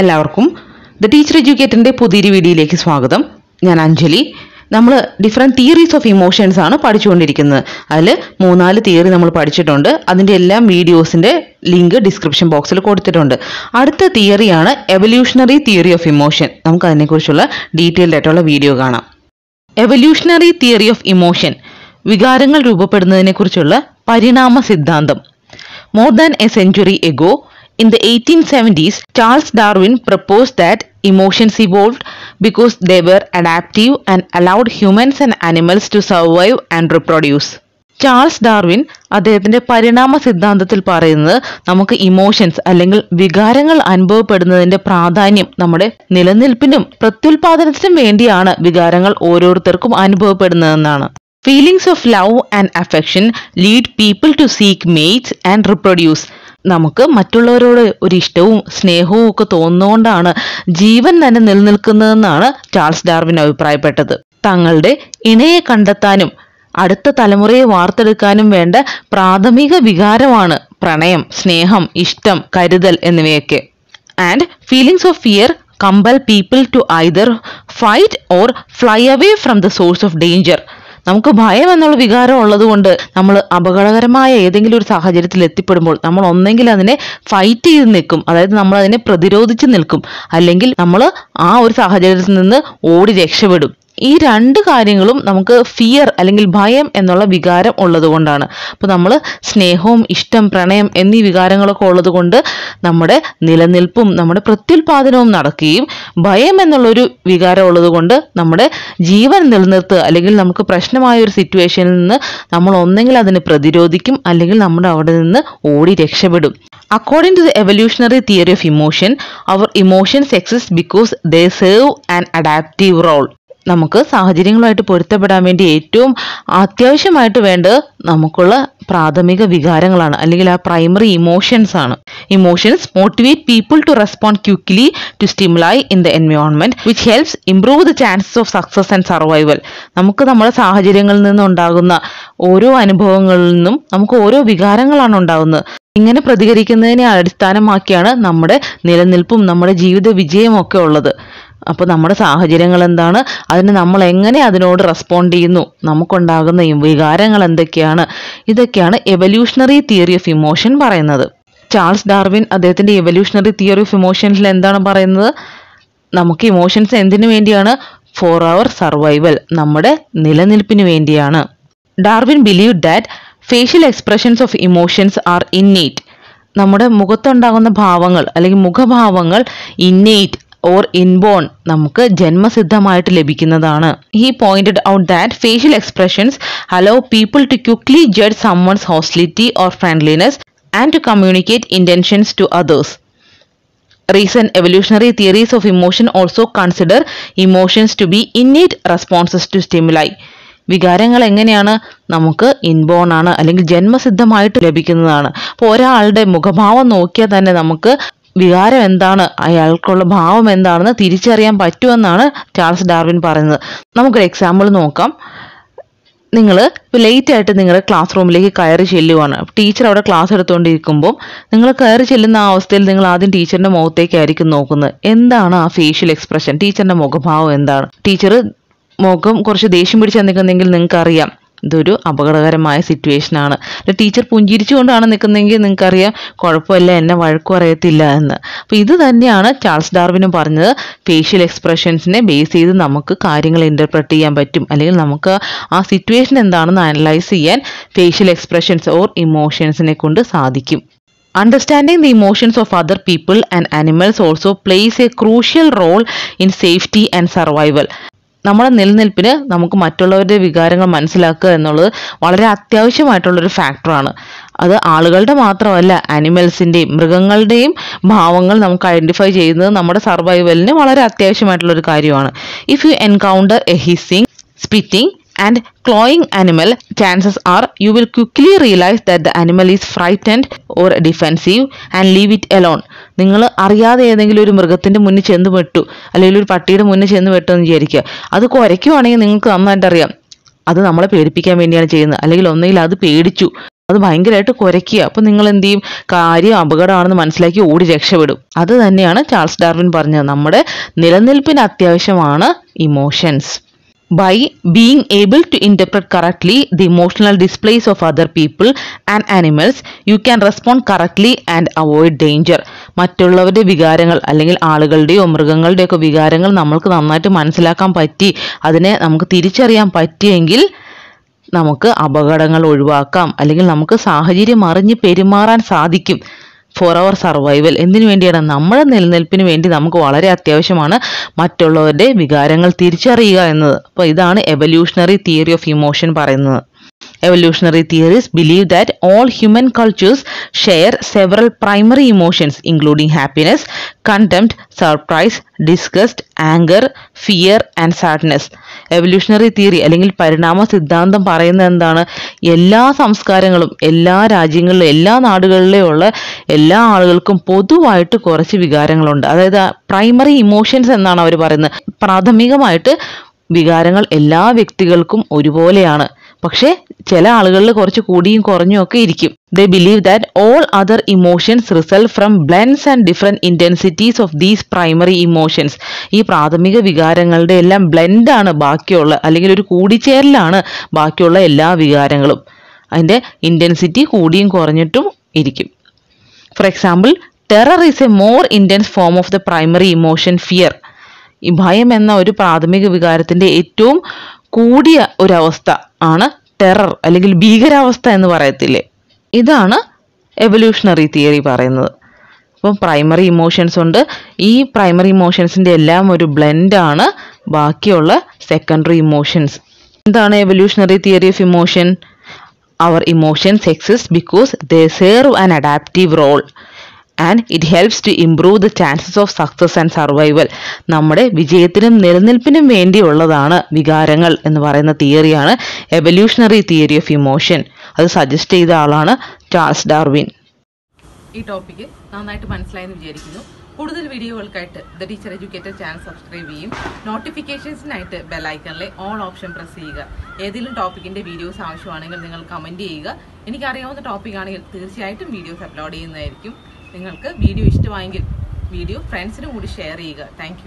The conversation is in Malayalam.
എല്ലാവർക്കും ദ ടീച്ചർ എഡ്യൂക്കേറ്ററിന്റെ പുതിയൊരു വീഡിയോയിലേക്ക് സ്വാഗതം. ഞാൻ അഞ്ജലി. നമ്മൾ ഡിഫറെന്റ് തിയറീസ് ഓഫ് ഇമോഷൻസ് ആണ് പഠിച്ചുകൊണ്ടിരിക്കുന്നത്. അതിൽ മൂന്നാൽ തിയറി നമ്മൾ പഠിച്ചിട്ടുണ്ട്. അതിന്റെ എല്ലാം വീഡിയോസിന്റെ ലിങ്ക് ഡിസ്ക്രിപ്ഷൻ ബോക്സിൽ കൊടുത്തിട്ടുണ്ട്. അടുത്ത തിയറിയാണ് എവല്യൂഷണറി തിയറി ഓഫ് ഇമോഷൻ നമുക്ക് അതിനെക്കുറിച്ചുള്ള ഡീറ്റെയിൽഡ് ആയിട്ടുള്ള വീഡിയോ കാണാം. എവല്യൂഷണറി തിയറി ഓഫ് ഇമോഷൻ വികാരങ്ങൾ രൂപപ്പെടുന്നതിനെക്കുറിച്ചുള്ള പരിണാമ സിദ്ധാന്തം. More than a century ago, in the 1870s, Charles Darwin proposed that emotions evolved because they were adaptive and allowed humans and animals to survive and reproduce. Charles Darwin അദ്ദേഹത്തിന്റെ പരിണാമ സിദ്ധാന്തത്തിൽ പറയുന്നത് നമുക്ക് ഇമോഷൻസ് അല്ലെങ്കിൽ വികാരങ്ങൾ അനുഭവപ്പെടുന്നതിന്റെ പ്രാധാന്യം നമ്മുടെ നിലനിൽപ്പിനും പ്രത്യുൽപാദനത്തിനും വേണ്ടിയാണ് വികാരങ്ങൾ ഓരോരുത്തർക്കും അനുഭവപ്പെടുന്നതെന്നാണ് feelings of love and affection lead people to seek mates and reproduce നമുക്ക് മറ്റുള്ളവരോട് ഒരു ഇഷ്ടവും സ്നേഹവും ഒക്കെ തോന്നുന്നതുകൊണ്ടാണ് ജീവൻ തന്നെ നിലനിൽക്കുന്നതെന്നാണ് ചാൾസ് ഡാർവിൻ അഭിപ്രായപ്പെട്ടത്. തങ്ങളുടെ ഇണയെ കണ്ടെത്താനും അടുത്ത തലമുറയെ വാർത്തെടുക്കാനും വേണ്ട പ്രാഥമിക വികാരമാണ് പ്രണയം സ്നേഹം ഇഷ്ടം കരുതൽ എന്നിവയൊക്കെ. And feelings of fear compel people to either fight or fly away from the source of danger നമുക്ക് ഭയം എന്നുള്ള വികാരം ഉള്ളതുകൊണ്ട് നമ്മൾ അപകടകരമായ ഏതെങ്കിലും ഒരു സാഹചര്യത്തിൽ എത്തിപ്പെടുമ്പോൾ നമ്മൾ ഒന്നെങ്കിൽ അതിനെ ഫൈറ്റ് ചെയ്ത് നിൽക്കും. അതായത് നമ്മൾ അതിനെ പ്രതിരോധിച്ച് നിൽക്കും. അല്ലെങ്കിൽ നമ്മൾ ആ ഒരു സാഹചര്യത്തിൽ നിന്ന് ഓടി രക്ഷപ്പെടും. ഈ രണ്ട് കാര്യങ്ങളും നമുക്ക് ഫിയർ അല്ലെങ്കിൽ ഭയം എന്നുള്ള വികാരം ഉള്ളത് കൊണ്ടാണ്. അപ്പോൾ നമ്മൾ സ്നേഹവും ഇഷ്ടം പ്രണയം എന്നീ വികാരങ്ങളൊക്കെ ഉള്ളത് കൊണ്ട് നമ്മുടെ നിലനിൽപ്പും നമ്മുടെ പ്രത്യുൽപാദനവും നടക്കുകയും ഭയം എന്നുള്ളൊരു വികാരം ഉള്ളത് കൊണ്ട് നമ്മുടെ ജീവൻ നിലനിർത്തുക അല്ലെങ്കിൽ നമുക്ക് പ്രശ്നമായ ഒരു സിറ്റുവേഷനിൽ നിന്ന് നമ്മൾ ഒന്നെങ്കിൽ അതിനെ പ്രതിരോധിക്കും അല്ലെങ്കിൽ നമ്മൾ അവിടെ നിന്ന് ഓടി രക്ഷപ്പെടും. According to the evolutionary theory of emotion our emotions exist because they serve an adaptive role നമുക്ക് സാഹചര്യങ്ങളുമായിട്ട് പൊരുത്തപ്പെടാൻ വേണ്ടി ഏറ്റവും അത്യാവശ്യമായിട്ട് വേണ്ടത് നമുക്കുള്ള പ്രാഥമിക വികാരങ്ങളാണ്. അല്ലെങ്കിൽ ആ പ്രൈമറി ഇമോഷൻസ് ആണ്. Emotions motivate people to respond quickly to stimuli in the environment which helps improve the chances of success and survival നമുക്ക് നമ്മുടെ സാഹചര്യങ്ങളിൽ നിന്നുണ്ടാകുന്ന ഓരോ അനുഭവങ്ങളിൽ നിന്നും നമുക്ക് ഓരോ വികാരങ്ങളാണ് ഉണ്ടാകുന്നത്. ഇങ്ങനെ പ്രതികരിക്കുന്നതിനെ അടിസ്ഥാനമാക്കിയാണ് നമ്മുടെ നിലനിൽപ്പും നമ്മുടെ ജീവിത വിജയവും ഒക്കെ ഉള്ളത്. അപ്പോൾ നമ്മുടെ സാഹചര്യങ്ങൾ എന്താണ് അതിന് നമ്മൾ എങ്ങനെ അതിനോട് റെസ്പോണ്ട് ചെയ്യുന്നു? നമുക്കുണ്ടാകുന്ന വികാരങ്ങൾ എന്തൊക്കെയാണ്? ഇതൊക്കെയാണ് എവല്യൂഷണറി തിയറി ഓഫ് ഇമോഷൻ പറയുന്നത്. ചാൾസ് ഡാർവിൻ അദ്ദേഹത്തിന്റെ എവല്യൂഷണറി തിയറി ഓഫ് ഇമോഷൻസിൽ എന്താണ് പറയുന്നത്? നമുക്ക് ഇമോഷൻസ് എന്തിനു വേണ്ടിയാണ്? ഫോർ അവർ സർവൈവൽ നമ്മുടെ നിലനിൽപ്പിന് വേണ്ടിയാണ്. Darwin believe that facial expressions of emotions are innate നമ്മുടെ മുഖത്തുണ്ടാകുന്ന ഭാവങ്ങൾ അല്ലെങ്കിൽ മുഖഭാവങ്ങൾ ഇന്നേറ്റ് ഓർ ഇൻബോൺ നമുക്ക് ജന്മസിദ്ധമായിട്ട് ലഭിക്കുന്നതാണ്. He pointed out that facial expressions allow people to quickly judge someone's hostility or friendliness and to communicate intentions to others Recent evolutionary theories of emotion also consider emotions to be innate responses to stimuli. വികാരങ്ങൾ എങ്ങനെയാണ്? നമുക്ക് ഇൻബോൺ ആണ് അല്ലെങ്കിൽ ജന്മസിദ്ധമായിട്ട് ലഭിക്കുന്നതാണ്. അപ്പോൾ ഒരാളുടെ മുഖഭാവം നോക്കിയാൽ തന്നെ നമുക്ക് വികാരം എന്താണ്? അയാൾക്കുള്ള ഭാവം എന്താണെന്ന് തിരിച്ചറിയാൻ പറ്റുമെന്നാണ് ചാൾസ് ഡാർവിൻ പറയുന്നത്. നമുക്കൊരു എക്സാമ്പിൾ നോക്കാം. നിങ്ങൾ ഇപ്പോൾ ലേറ്റ് ആയിട്ട് നിങ്ങളുടെ ക്ലാസ് റൂമിലേക്ക് കയറി ചെല്ലുവാണ്. ടീച്ചർ അവിടെ ക്ലാസ് എടുത്തുകൊണ്ടിരിക്കുമ്പോൾ നിങ്ങൾ കയറി ചെല്ലുന്ന ആ അവസ്ഥയിൽ നിങ്ങൾ ആദ്യം ടീച്ചറിന്റെ മുഖത്തേക്കായിരിക്കും നോക്കുന്നത്. എന്താണ് ആ ഫേഷ്യൽ എക്സ്പ്രഷൻ ടീച്ചറിന്റെ മുഖഭാവം എന്താണ്? ടീച്ചർ മുഖം കുറച്ച് ദേഷ്യം പിടിച്ച് നിൽക്കുന്നെങ്കിൽ നിങ്ങൾക്ക് അറിയാം ഇതൊരു അപകടകരമായ സിറ്റുവേഷൻ ആണ്. ടീച്ചർ പുഞ്ചിരിച്ചുകൊണ്ടാണ് നിൽക്കുന്നതെങ്കിൽ നിങ്ങൾക്കറിയാം കുഴപ്പമില്ല എന്നെ വഴക്കു പറയത്തില്ല എന്ന്. അപ്പോൾ ഇത് തന്നെയാണ് ചാൾസ് ഡാർവിനും പറഞ്ഞത്. ഫേഷ്യൽ എക്സ്പ്രഷൻസിനെ ബേസ് ചെയ്ത് നമുക്ക് കാര്യങ്ങൾ ഇന്റർപ്രറ്റ് ചെയ്യാൻ പറ്റും. അല്ലെങ്കിൽ നമുക്ക് ആ സിറ്റുവേഷൻ എന്താണെന്ന് അനലൈസ് ചെയ്യാൻ ഫേഷ്യൽ എക്സ്പ്രഷൻസ് ഓർ ഇമോഷൻസിനെ കൊണ്ട് സാധിക്കും. Understanding the emotions of other people and animals also plays a crucial role in safety and survival. നമ്മുടെ നിലനിൽപ്പിന് നമുക്ക് മറ്റുള്ളവരുടെ വികാരങ്ങൾ മനസ്സിലാക്കുക എന്നുള്ളത് വളരെ അത്യാവശ്യമായിട്ടുള്ളൊരു ഫാക്ടറാണ് അത് ആളുകളുടെ മാത്രമല്ല അനിമൽസിന്റെയും മൃഗങ്ങളുടെയും ഭാവങ്ങൾ നമുക്ക് ഐഡന്റിഫൈ ചെയ്യുന്നത് നമ്മുടെ സർവൈവലിന് വളരെ അത്യാവശ്യമായിട്ടുള്ളൊരു കാര്യമാണ് if you encounter a hissing spitting and clawing animal chances are you will quickly realise that the animal is frightened or defensive and leave it alone. നിങ്ങൾ അറിയാതെ ഏതെങ്കിലും ഒരു മൃഗത്തിന്റെ മുന്നിൽ ചെന്ന് പെട്ടു അല്ലെങ്കിൽ ഒരു പട്ടിയുടെ മുന്നിൽ ചെന്ന് പെട്ടു എന്ന് വിചാരിക്കുക. അത് കുരയ്ക്കുവാണെങ്കിൽ നിങ്ങൾക്ക് നന്നായിട്ട് അറിയാം. അത് നമ്മളെ പേടിപ്പിക്കാൻ വേണ്ടിയാണ് ചെയ്യുന്നത്. അല്ലെങ്കിൽ ഒന്നുകിൽ അത് പേടിച്ചു. അത് ഭയങ്കരമായിട്ട് കുരയ്ക്കുക. അപ്പം നിങ്ങൾ എന്ത് ചെയ്യും? കാര്യം അപകടമാണെന്ന് മനസ്സിലാക്കി ഓടി രക്ഷപ്പെടും. അത് തന്നെയാണ് ചാൾസ് ഡാർവിൻ പറഞ്ഞത്. നമ്മുടെ നിലനിൽപ്പിന് അത്യാവശ്യമാണ് emotions. By being able to interpret correctly the emotional displays of other people and animals you can respond correctly and avoid danger. മറ്റുള്ളവരുടെ വികാരങ്ങൾ അല്ലെങ്കിൽ ആളുകളുടെയോ മൃഗങ്ങളുടെയൊക്കെ വികാരങ്ങൾ നമ്മൾക്ക് നന്നായിട്ട് മനസ്സിലാക്കാൻ പറ്റി. അതിനെ നമുക്ക് തിരിച്ചറിയാൻ പറ്റിയെങ്കിൽ നമുക്ക് അപകടങ്ങൾ ഒഴിവാക്കാം. അല്ലെങ്കിൽ നമുക്ക് സാഹചര്യം അറിഞ്ഞ് പെരുമാറാൻ സാധിക്കും. ഫോർ അവർ സർവൈവൽ എന്തിനു വേണ്ടിയാണ്? നമ്മുടെ നിലനിൽപ്പിന് വേണ്ടി നമുക്ക് വളരെ അത്യാവശ്യമാണ് മറ്റുള്ളവരുടെ വികാരങ്ങൾ തിരിച്ചറിയുക എന്നത്. അപ്പോൾ ഇതാണ് എവല്യൂഷണറി തിയറി ഓഫ് ഇമോഷൻ പറയുന്നത്. Evolutionary theories believe that all human cultures share several primary emotions, including happiness, contempt, surprise, disgust, anger, fear, and sadness. Evolutionary theory അല്ലെങ്കിൽ പരിണാമ സിദ്ധാന്തം പറയുന്നത് എന്താണ്? എല്ലാ സംസ്കാരങ്ങളും എല്ലാ രാജ്യങ്ങളിലും എല്ലാ നാടുകളിലും ഉള്ള എല്ലാ ആളുകൾക്കും പൊതുവായിട്ട് കുറച്ച് വികാരങ്ങളുണ്ട്. അതായത് പ്രൈമറി ഇമോഷൻസ് എന്നാണ് അവർ പറയുന്നത്. പ്രാഥമികമായിട്ട് വികാരങ്ങൾ എല്ലാ വ്യക്തികൾക്കും ഒരുപോലെയാണ്. പക്ഷേ ചില ആളുകളിൽ കുറച്ച് കൂടിയും കുറഞ്ഞും ഒക്കെ ഇരിക്കും. They believe that all other emotions result from blends and different intensities of these primary emotions ഈ പ്രാഥമിക വികാരങ്ങളുടെ എല്ലാം ബ്ലെൻഡാണ് ബാക്കിയുള്ള അല്ലെങ്കിൽ ഒരു കൂടിച്ചേരലാണ് ബാക്കിയുള്ള എല്ലാ വികാരങ്ങളും. അതിന്റെ ഇന്റൻസിറ്റി കൂടിയും കുറഞ്ഞിട്ടും ഇരിക്കും. For example terror is a more intense form of the primary emotion fear ഈ ഭയം എന്ന ഒരു പ്രാഥമിക വികാരത്തിന്റെ ഏറ്റവും കൂടിയ ഒരവസ്ഥ ആണ് ടെറർ അല്ലെങ്കിൽ ഭീകരാവസ്ഥ എന്ന് പറയത്തില്ലേ? ഇതാണ് എവല്യൂഷണറി തിയറി പറയുന്നത്. അപ്പം പ്രൈമറി ഇമോഷൻസ് ഉണ്ട്. ഈ പ്രൈമറി ഇമോഷൻസിന്റെ എല്ലാം ഒരു ബ്ലെൻഡാണ് ബാക്കിയുള്ള സെക്കൻഡറി ഇമോഷൻസ് എന്താണ് evolutionary theory of emotion our emotions exist because they serve an adaptive role and it helps to improve the chances of success and survival നമ്മുടെ വിജയത്തിനും നിലനിൽപ്പിനും വേണ്ടിയുള്ളതാണ് വികാരങ്ങൾ എന്ന് പറയുന്ന തിയറിയാണ് എവല്യൂഷണറി തിയറി ഓഫ് ഇമോഷൻ അത് സജസ്റ്റ് ചെയ്ത ആളാണ് ചാൾസ് ഡാർവിൻ. ഈ ടോപ്പിക്ക് നന്നായിട്ട് മനസ്സിലായെന്ന് വിചാരിക്കുന്നു. കൂടുതൽ വീഡിയോകൾക്കായിട്ട് the teacher educator channel subscribe ചെയ്യും. നോട്ടിഫിക്കേഷൻസിനായിട്ട് ബെല്ലൈക്കണിലെ ഓൾ ഓപ്ഷൻ പ്രസ് ചെയ്യുക. ഏതെങ്കിലും ടോപ്പിക്കിന്റെ വീഡിയോസ് ആവശ്യമാണെങ്കിൽ നിങ്ങൾ കമന്റ് ചെയ്യുക. എനിക്കറിയാവുന്ന ടോപ്പിക്കാണെങ്കിൽ തീർച്ചയായിട്ടും വീഡിയോസ് അപ്ലോഡ് ചെയ്യുന്നതായിരിക്കും. നിങ്ങൾക്ക് വീഡിയോ ഇഷ്ടമായെങ്കിൽ വീഡിയോ ഫ്രണ്ട്സിനും കൂടി ഷെയർ ചെയ്യുക. താങ്ക്